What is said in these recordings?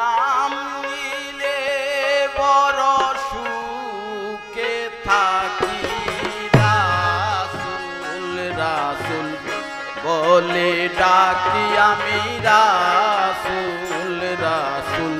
নাম নিলে বড় সুখে থাকি। রাসুল রাসুল বলে ডাকি আমি। রাসুল রাসুল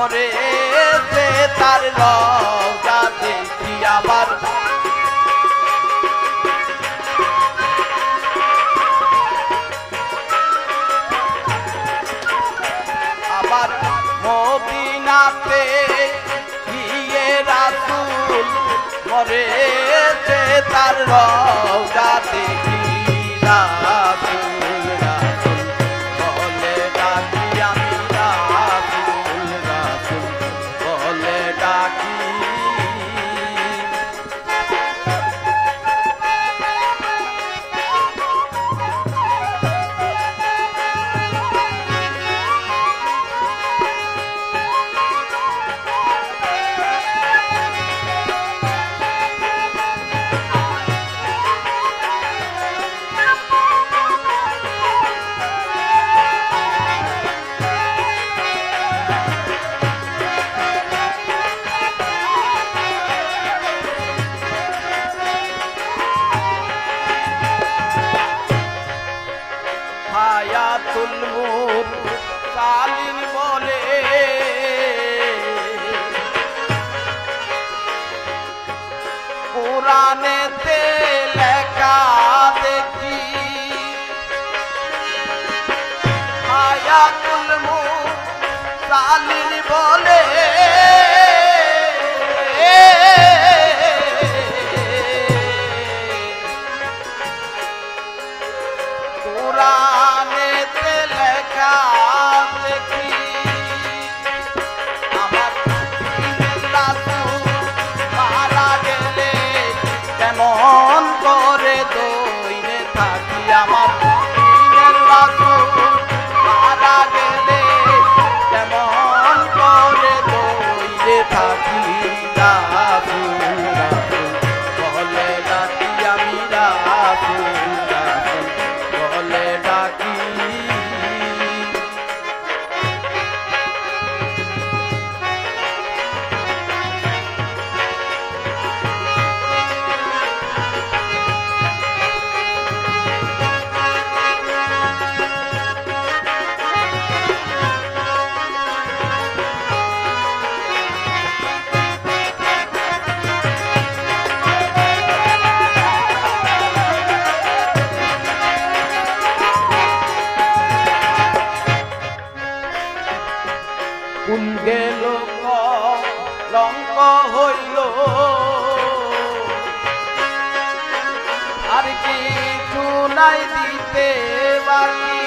মরে তার রওজা দেখি আবার। আবার মদিনাতে গিয়ে রাসুল মরে তার রওজা দেখি। রাসুল কোরআনেতে লেখা দেখি। হায়াতুল মুর সালিন বলে কোরআনেতে কুল গেল লঙ্ক হইল। আর কি নাই দিতে বাকি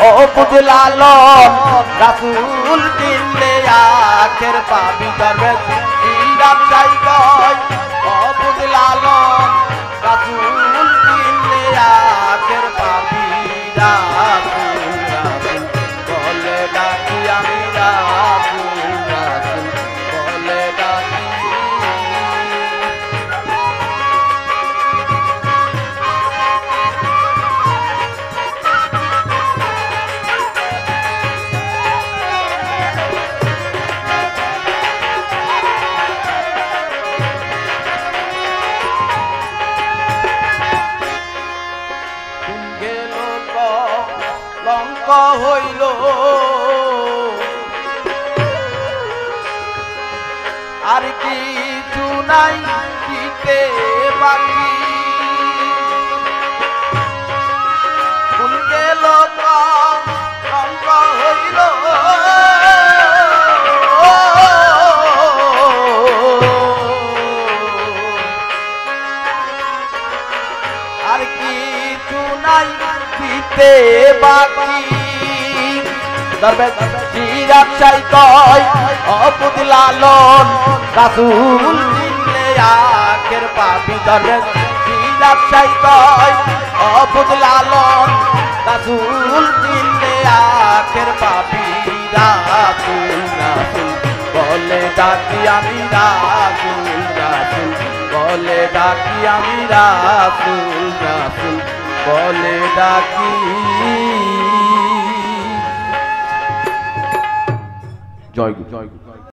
ও বুঝলা লন রাসুল কিনলে আখের পাবি তবে ইরাম চাই কয় ও বুঝলা রাসুল আর কিছু নাই দিতে নাই দিতে বাকি। দরবে জিরাত চাই কয় অপুত লালন রাসূল দিলে আখের দরবে জিরাত চাই কয় অপুত লালন রাসূল দিলে আখের পাবি রাসূল রাসূল। বলে ডাকি আমি রাসূল রাসূল, বলে ডাকি আমি রাসূল রাসূল, বলে ডাকি জয় জয়